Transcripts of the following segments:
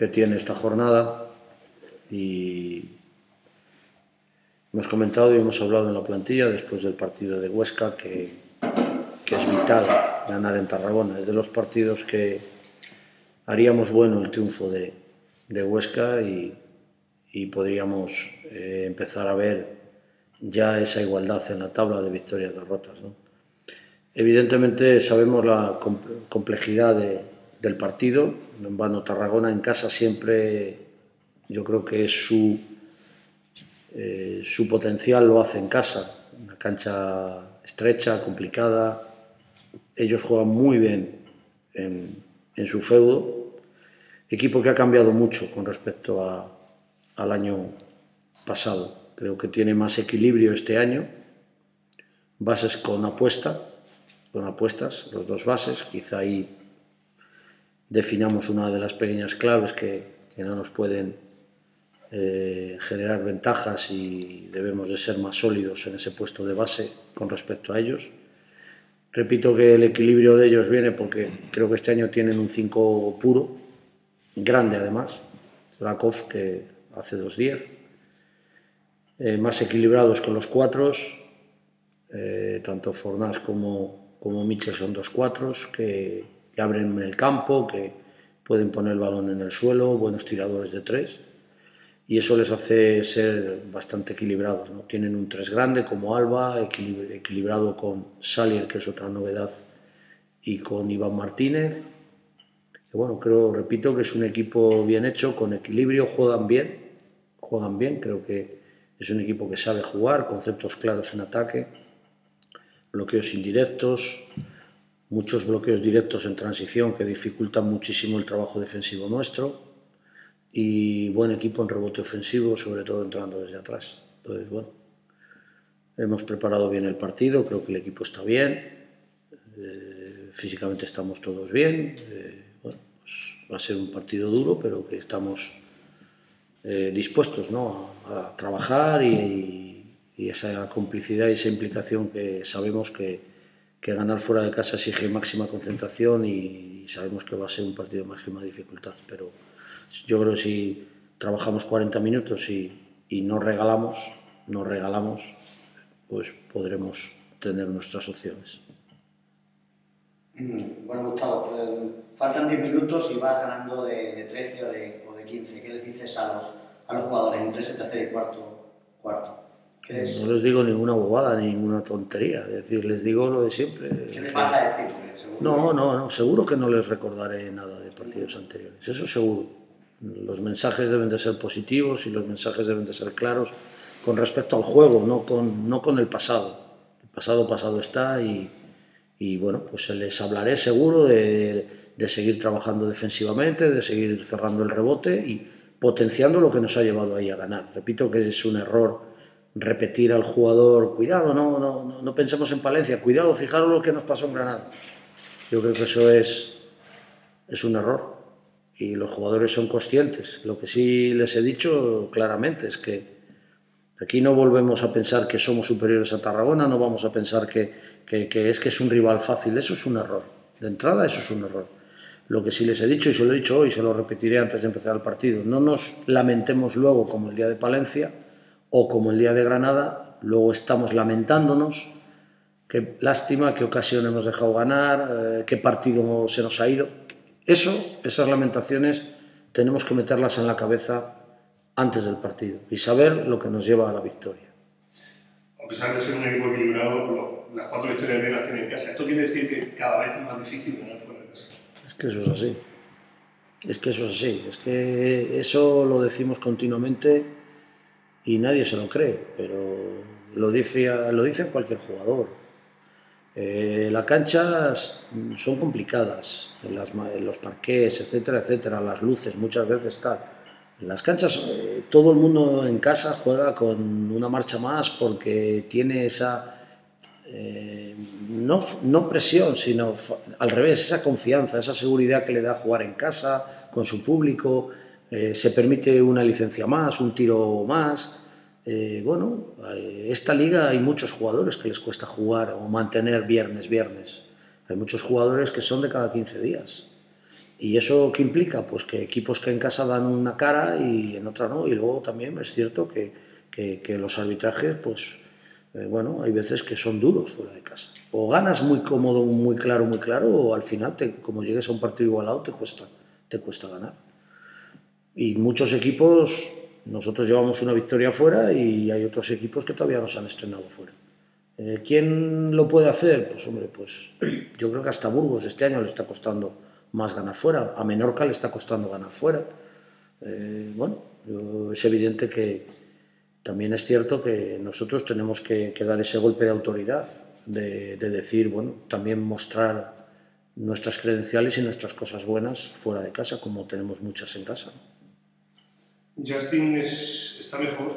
que, tiene esta jornada y hemos comentado y hemos hablado en la plantilla después del partido de Huesca que, que es vital ganar en Tarragona. Es de los partidos que haríamos bueno el triunfo de, de Huesca y, y podríamos eh, empezar a ver ya esa igualdad en la tabla de victorias y derrotas. ¿no? Evidentemente sabemos la complejidad de, del partido. En vano Tarragona en casa siempre, yo creo que su, eh, su potencial lo hace en casa. Una cancha estrecha, complicada. Ellos juegan muy bien en, en su feudo. Equipo que ha cambiado mucho con respecto a, al año pasado. Creo que tiene más equilibrio este año. Bases con apuesta, con apuestas, los dos bases. Quizá ahí definamos una de las pequeñas claves que, que no nos pueden eh, generar ventajas y debemos de ser más sólidos en ese puesto de base con respecto a ellos. Repito que el equilibrio de ellos viene porque creo que este año tienen un 5 puro, grande además, Rakov que hace 2-10, eh, más equilibrados con los cuatros, eh, tanto Fornás como, como Mitchell son dos cuatros que, que abren el campo, que pueden poner el balón en el suelo, buenos tiradores de tres, y eso les hace ser bastante equilibrados. ¿no? Tienen un tres grande como Alba, equilibrado con Salier, que es otra novedad, y con Iván Martínez. Que bueno, creo, repito, que es un equipo bien hecho, con equilibrio, juegan bien, juegan bien, creo que es un equipo que sabe jugar, conceptos claros en ataque, bloqueos indirectos, muchos bloqueos directos en transición que dificultan muchísimo el trabajo defensivo nuestro y buen equipo en rebote ofensivo, sobre todo entrando desde atrás. Entonces, bueno, hemos preparado bien el partido, creo que el equipo está bien, eh, físicamente estamos todos bien, eh, bueno, pues va a ser un partido duro, pero que estamos eh, dispuestos ¿no? a, a trabajar y, y esa complicidad y esa implicación que sabemos que, que ganar fuera de casa exige máxima concentración y sabemos que va a ser un partido de máxima dificultad, pero yo creo que si trabajamos 40 minutos y, no regalamos, no regalamos, pues podremos tener nuestras opciones. Mm, Bueno, Gustavo, eh, faltan 10 minutos y vas ganando de, de 13 o de, o de 15. ¿Qué les dices a los, a los jugadores entre ese tercer y cuarto? cuarto? ¿Qué les, No les digo ninguna bobada, ni ninguna tontería, es decir, les digo lo de siempre. ¿qué les vas a decir? No, no, no, seguro que no les recordaré nada de partidos anteriores, eso seguro. Los mensajes deben de ser positivos y los mensajes deben de ser claros con respecto al juego, no con, no con el pasado. El pasado pasado está y, y bueno, pues les hablaré seguro de, de seguir trabajando defensivamente, de seguir cerrando el rebote y potenciando lo que nos ha llevado ahí a ganar. Repito que es un error repetir al jugador, cuidado, no, no, no, pensemos en Palencia, cuidado, fijaros lo que nos pasó en Granada. Yo creo que eso es, es un error y los jugadores son conscientes. Lo que sí les he dicho claramente es que aquí no volvemos a pensar que somos superiores a Tarragona, no vamos a pensar que, que, que es que es un rival fácil, eso es un error. De entrada eso es un error. Lo que sí les he dicho, y se lo he dicho hoy, se lo repetiré antes de empezar el partido, no nos lamentemos luego como el día de Palencia o como el día de Granada, luego estamos lamentándonos, qué lástima, qué ocasión hemos dejado ganar, eh, qué partido se nos ha ido. Eso, esas lamentaciones, tenemos que meterlas en la cabeza antes del partido y saber lo que nos lleva a la victoria. a pesar de ser un equipo equilibrado, las cuatro victorias bien las tiene en casa. Esto quiere decir que cada vez es más difícil ganar fuera de casa. Es que eso es así. Es que eso es así. Es que eso lo decimos continuamente y nadie se lo cree, pero lo dice, lo dice cualquier jugador. Eh, las canchas son complicadas, en, las en los parqués, etcétera, etcétera, las luces muchas veces tal. Las canchas eh, todo el mundo en casa juega con una marcha más porque tiene esa eh, no, no presión, sino al revés, esa confianza, esa seguridad que le da jugar en casa, con su público, eh, se permite una licencia más, un tiro más. Eh, bueno, esta liga hay muchos jugadores que les cuesta jugar o mantener viernes, viernes. Hay muchos jugadores que son de cada 15 días. ¿Y eso qué implica? Pues que equipos que en casa dan una cara y en otra no. Y luego también es cierto que, que, los arbitrajes, pues, eh, bueno, hay veces que son duros fuera de casa. O ganas muy cómodo, muy claro, muy claro, o al final, te, como llegues a un partido igualado, te cuesta, te cuesta ganar. Y muchos equipos, nosotros llevamos una victoria fuera y hay otros equipos que todavía no se han estrenado fuera. Eh, ¿Quién lo puede hacer? Pues hombre, pues yo creo que hasta Burgos este año le está costando más ganar fuera, a Menorca le está costando ganar fuera. Eh, bueno, es evidente que también es cierto que nosotros tenemos que, dar ese golpe de autoridad, de, decir, bueno, también mostrar nuestras credenciales y nuestras cosas buenas fuera de casa, como tenemos muchas en casa. Justin está mejor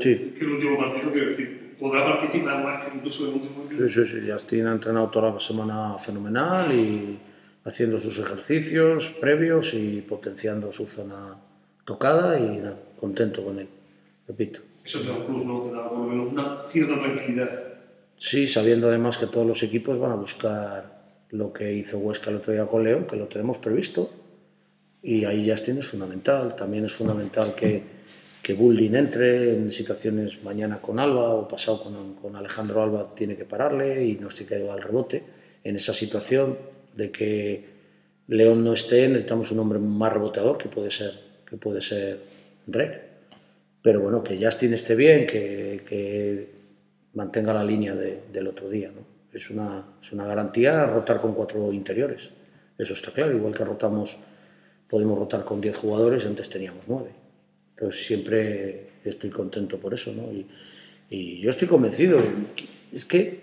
eh, que el último partido, quiero decir podrá participar más que incluso el último Sí, sí, sí. Justin ha entrenado toda la semana fenomenal y haciendo sus ejercicios previos y potenciando su zona tocada y contento con él, repito. Eso te da un plus, ¿no? Te da por lo menos una cierta tranquilidad. Sí, sabiendo además que todos los equipos van a buscar lo que hizo Huesca el otro día con León, que lo tenemos previsto. Y ahí Justin es fundamental. También es fundamental que que Bulding entre en situaciones mañana con Alba o pasado con, con Alejandro Alba tiene que pararle y no estoy que al rebote. En esa situación de que León no esté, necesitamos un hombre más reboteador que puede ser, que puede ser Drake. Pero bueno, que Justin esté bien, que, que mantenga la línea de, del otro día. ¿no? Es, una, es una garantía rotar con cuatro interiores. Eso está claro, igual que rotamos, podemos rotar con diez jugadores, antes teníamos nueve. Entonces siempre estoy contento por eso, ¿no? Y, y, yo estoy convencido, es que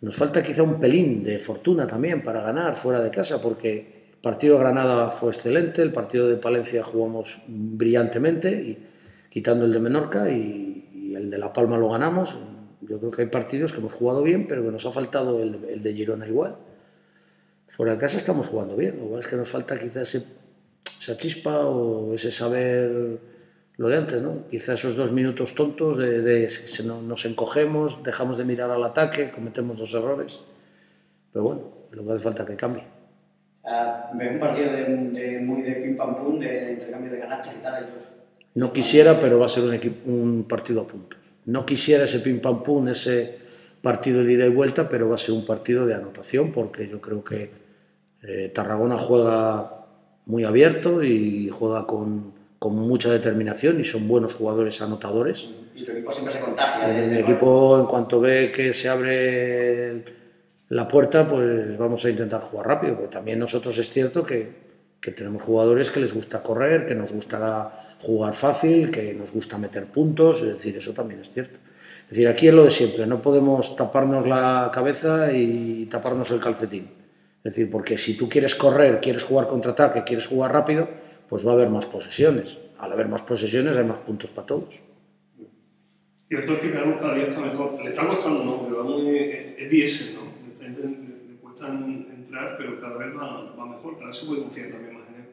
nos falta quizá un pelín de fortuna también para ganar fuera de casa, porque el partido de Granada fue excelente, el partido de Palencia jugamos brillantemente, y, quitando el de Menorca, y, y, el de La Palma lo ganamos. Yo creo que hay partidos que hemos jugado bien, pero que nos ha faltado el, el de Girona igual. Fuera de casa estamos jugando bien, lo que es que nos falta quizá ese, esa chispa o ese saber lo de antes, ¿no? Quizá esos dos minutos tontos de, de se nos encogemos, dejamos de mirar al ataque, cometemos dos errores. Pero bueno, lo que hace falta que cambie. Uh, un partido de, de, muy de pim pam pum, de, intercambio de canastas y tal. Ellos. No quisiera, pero va a ser un, equipo, un partido a puntos. No quisiera ese pim pam pum, ese partido de ida y vuelta, pero va a ser un partido de anotación porque yo creo que eh, Tarragona juega muy abierto y juega con con mucha determinación y son buenos jugadores anotadores. Y tu equipo siempre se contagia. El equipo, en cuanto ve que se abre la puerta, pues vamos a intentar jugar rápido, porque también nosotros es cierto que, que tenemos jugadores que les gusta correr, que nos gusta jugar fácil, que nos gusta meter puntos, es decir, eso también es cierto. Es decir, aquí es lo de siempre, no podemos taparnos la cabeza y taparnos el calcetín. Es decir, porque si tú quieres correr, quieres jugar contraataque, quieres jugar rápido, pues va a haber más posesiones. Al haber más posesiones hay más puntos para todos. Cierto es que Carlos cada día está mejor. Le está costando, ¿no? Porque va muy, es diésel, ¿no? Le, cuesta entrar, pero cada vez va, va, mejor. Cada vez se puede confiar también más en él.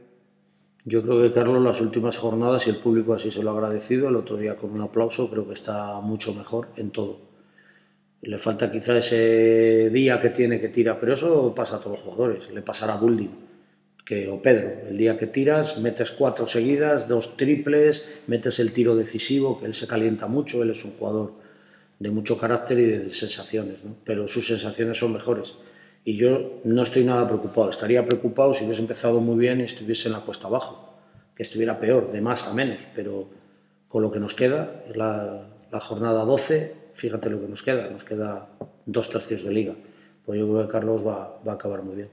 Yo creo que Carlos las últimas jornadas, y el público así se lo ha agradecido, el otro día con un aplauso, creo que está mucho mejor en todo. Le falta quizá ese día que tiene que tira, pero eso pasa a todos los jugadores. Le pasará a Bulding que o Pedro, el día que tiras, metes cuatro seguidas, dos triples, metes el tiro decisivo, que él se calienta mucho, él es un jugador de mucho carácter y de sensaciones, pero sus sensaciones son mejores. Y yo no estoy nada preocupado, estaría preocupado si hubiese empezado muy bien y estuviese en la cuesta abajo, que estuviera peor, de más a menos, pero con lo que nos queda, es la, la jornada 12, fíjate lo que nos queda, nos queda dos tercios de liga. Pues yo creo que Carlos va, va a acabar muy bien.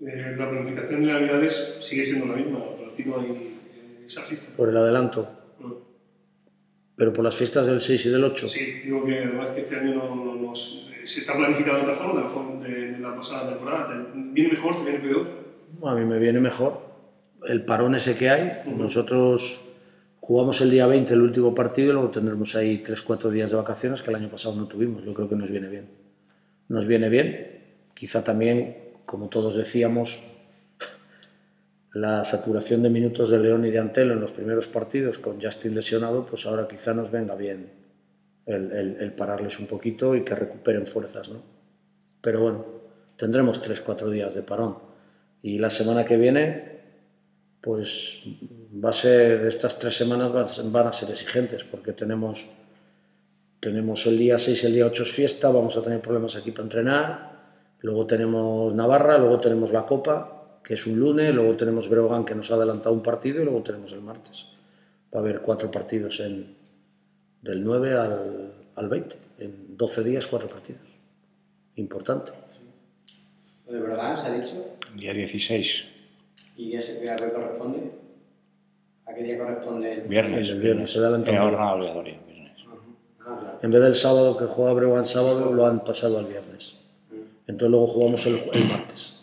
Eh, la planificación de Navidades sigue siendo la misma, no hay eh, esa fiesta. Por el adelanto. No. Pero por las fiestas del 6 y del 8. Sí, digo que además que este año no, no, no se está planificado de otra forma, de la, forma de, de la pasada temporada. ¿Viene mejor, te viene peor? A mí me viene mejor. El parón ese que hay, uh -huh. nosotros jugamos el día 20 el último partido y luego tendremos ahí 3-4 días de vacaciones que el año pasado no tuvimos. Yo creo que nos viene bien. Nos viene bien. Quizá también como todos decíamos, la saturación de minutos de León y de Antelo en los primeros partidos con Justin lesionado, pues ahora quizá nos venga bien el, pararles un poquito y que recuperen fuerzas, ¿no? Pero bueno, tendremos tres, cuatro días de parón. Y la semana que viene, pues va a ser, estas tres semanas van a ser exigentes porque tenemos, tenemos el día 6 el día 8 es fiesta, vamos a tener problemas aquí para entrenar, luego tenemos Navarra, luego tenemos la Copa, que es un lunes, luego tenemos Breogán que nos ha adelantado un partido y luego tenemos el martes. Va a haber cuatro partidos en, del 9 al, al 20, en 12 días cuatro partidos. Importante. ¿De verdad se ha dicho? Día 16. ¿Y ese qué corresponde? ¿A qué día corresponde? Viernes. El viernes, se da la jornada obligatoria. Ah. En vez del sábado que juega Breogán sábado, lo han pasado al viernes. Entonces luego jugamos el, el martes.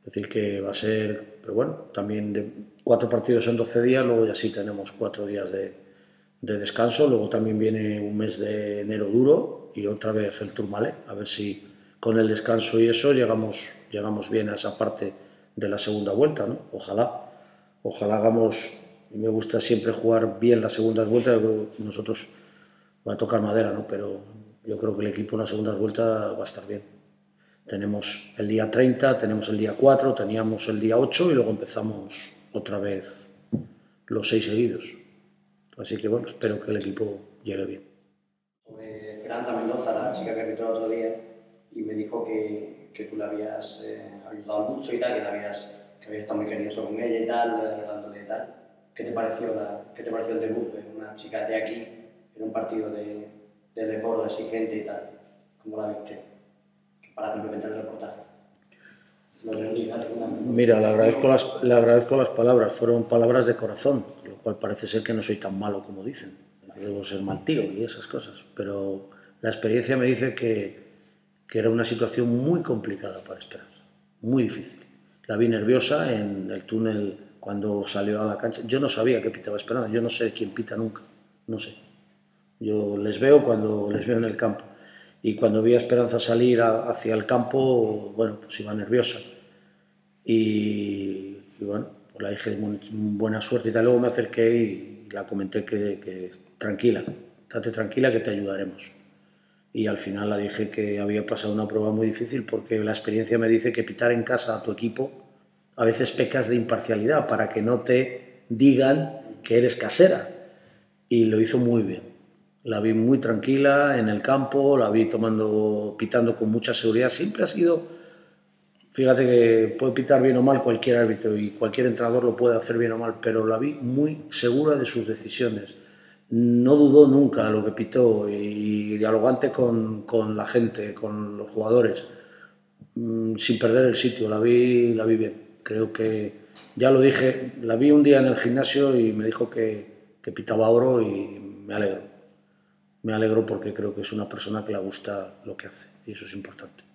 Es decir, que va a ser, pero bueno, también de cuatro partidos en 12 días, luego ya sí tenemos cuatro días de, de descanso, luego también viene un mes de enero duro y otra vez el Tourmalet, a ver si con el descanso y eso llegamos, llegamos bien a esa parte de la segunda vuelta, ¿no? Ojalá, ojalá hagamos, me gusta siempre jugar bien las segundas vueltas, nosotros va a tocar madera, ¿no? Pero yo creo que el equipo en la segunda vuelta va a estar bien. Tenemos el día 30, tenemos el día 4, teníamos el día 8 y luego empezamos otra vez los seis seguidos. Así que bueno, espero que el equipo llegue bien. Sobre Esperanza Mendoza, la chica que arbitró el otro día, y me dijo que, que tú le habías eh, ayudado mucho y tal, que, le habías, que habías estado muy cariñoso con ella y tal, dándole y tal. ¿Qué te pareció, la, qué te pareció el debut de una chica de aquí en un partido de, de deporte exigente y tal? ¿Cómo la viste? Para complementar el reportaje. Mira, le agradezco, las, le agradezco las palabras, fueron palabras de corazón, lo cual parece ser que no soy tan malo como dicen. Debo ser mal tío y esas cosas, pero la experiencia me dice que, que era una situación muy complicada para Esperanza, muy difícil. La vi nerviosa en el túnel cuando salió a la cancha. Yo no sabía que pitaba Esperanza, yo no sé quién pita nunca, no sé. Yo les veo cuando les veo en el campo. Y cuando vi a Esperanza salir hacia el campo, bueno, pues iba nerviosa. Y, y bueno, pues la dije "Buen- buena suerte y tal. Luego me acerqué y, la comenté que, que tranquila, estate tranquila que te ayudaremos. Y al final la dije que había pasado una prueba muy difícil porque la experiencia me dice que pitar en casa a tu equipo a veces pecas de imparcialidad para que no te digan que eres casera. Y lo hizo muy bien. La vi muy tranquila en el campo, la vi tomando, pitando con mucha seguridad. Siempre ha sido, fíjate que puede pitar bien o mal cualquier árbitro y cualquier entrenador lo puede hacer bien o mal, pero la vi muy segura de sus decisiones. No dudó nunca lo que pitó y dialogante con, con la gente, con los jugadores, mm, sin perder el sitio. La vi, la vi bien. Creo que, ya lo dije, la vi un día en el gimnasio y me dijo que, que pitaba oro y me alegro. Me alegro porque creo que es una persona que le gusta lo que hace y eso es importante.